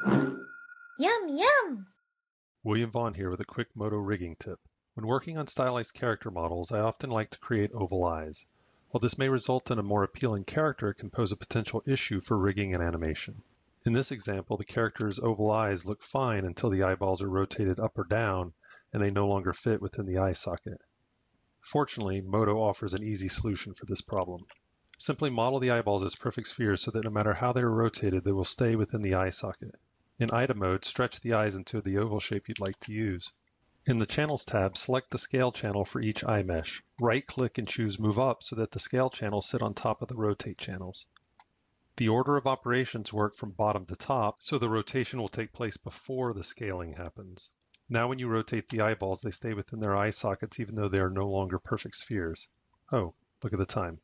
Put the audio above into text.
Yum, yum! William Vaughan here with a quick Modo rigging tip. When working on stylized character models, I often like to create oval eyes. While this may result in a more appealing character, it can pose a potential issue for rigging and animation. In this example, the character's oval eyes look fine until the eyeballs are rotated up or down and they no longer fit within the eye socket. Fortunately, Modo offers an easy solution for this problem. Simply model the eyeballs as perfect spheres so that no matter how they are rotated, they will stay within the eye socket. In item mode, stretch the eyes into the oval shape you'd like to use. In the Channels tab, select the scale channel for each eye mesh. Right-click and choose Move Up so that the scale channels sit on top of the rotate channels. The order of operations work from bottom to top, so the rotation will take place before the scaling happens. Now when you rotate the eyeballs, they stay within their eye sockets even though they are no longer perfect spheres. Oh, look at the time.